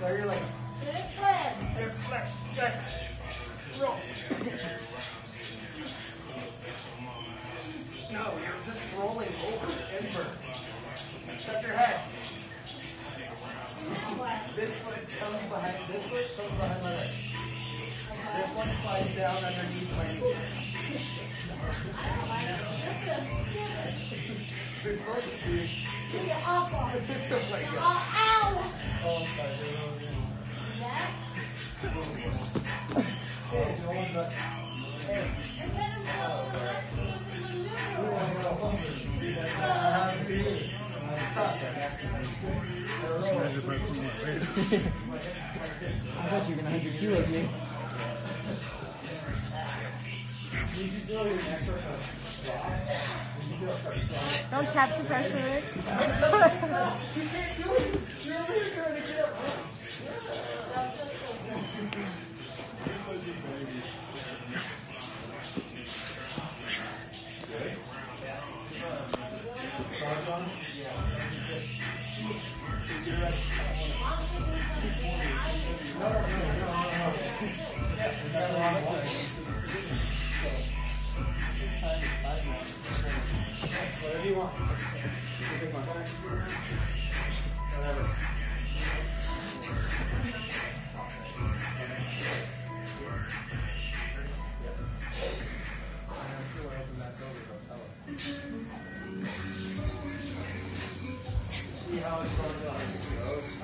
So you're like, hip flex, roll. No, you're just rolling over invert. Shut your head. This foot comes behind, this foot comes behind my leg. This one slides down underneath my knee. You're supposed to be, it's just like. Oh, hey. I thought you were gonna 100 kilos me. Don't tap the pressure. Whatever you want. You pick one. Whatever. See how it's going to go.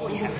Oh yeah.